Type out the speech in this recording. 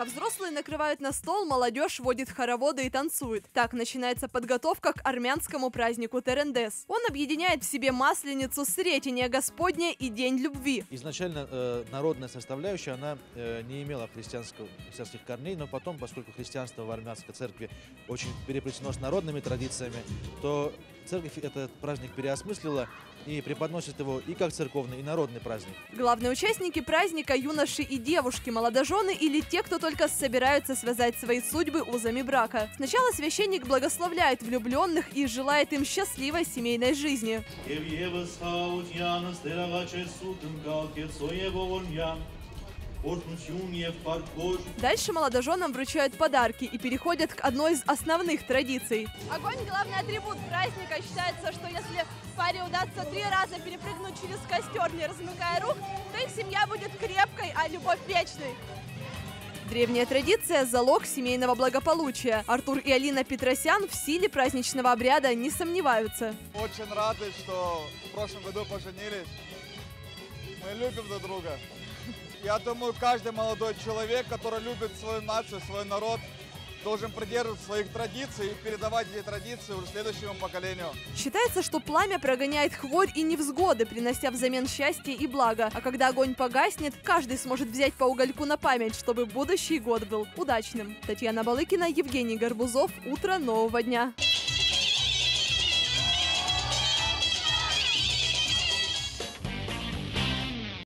Пока взрослые накрывают на стол, молодежь водит хороводы и танцует. Так начинается подготовка к армянскому празднику Терендес. Он объединяет в себе масленицу, Сретение Господне и День любви. Изначально э, народная составляющая, она э, не имела христианского, христианских корней, но потом, поскольку христианство в армянской церкви очень переплетено с народными традициями, то церковь этот праздник переосмыслила и преподносит его и как церковный, и народный праздник. Главные участники праздника – юноши и девушки, молодожены или те, кто только собираются связать свои судьбы узами брака. Сначала священник благословляет влюбленных и желает им счастливой семейной жизни. Дальше молодоженам вручают подарки и переходят к одной из основных традиций. Огонь – главный атрибут праздника. Считается, что если паре удастся три раза перепрыгнуть через костер, не размыкая рук, то их семья будет крепкой, а любовь вечной. Древняя традиция – залог семейного благополучия. Артур и Алина Петросян в силе праздничного обряда не сомневаются. Очень рады, что в прошлом году поженились. Мы любим друг друга. Я думаю, каждый молодой человек, который любит свою нацию, свой народ, должен придерживаться своих традиций и передавать эти традиции уже следующему поколению. Считается, что пламя прогоняет хворь и невзгоды, принося взамен счастье и благо. А когда огонь погаснет, каждый сможет взять по угольку на память, чтобы будущий год был удачным. Татьяна Балыкина, Евгений Горбузов. Утро нового дня.